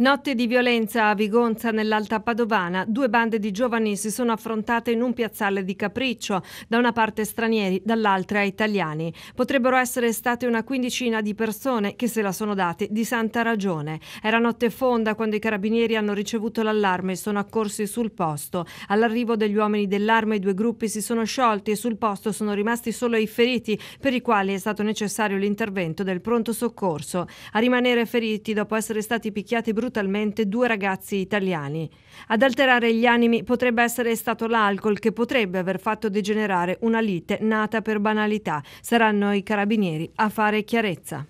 Notte di violenza a Vigonza nell'Alta Padovana. Due bande di giovani si sono affrontate in un piazzale di Capriccio, da una parte stranieri, dall'altra italiani. Potrebbero essere state una quindicina di persone che se la sono date di santa ragione. Era notte fonda quando i carabinieri hanno ricevuto l'allarme e sono accorsi sul posto. All'arrivo degli uomini dell'arma i due gruppi si sono sciolti e sul posto sono rimasti solo i feriti per i quali è stato necessario l'intervento del pronto soccorso. A rimanere feriti dopo essere stati picchiati brutalmente brutalmente due ragazzi italiani. Ad alterare gli animi potrebbe essere stato l'alcol che potrebbe aver fatto degenerare una lite nata per banalità. Saranno i carabinieri a fare chiarezza.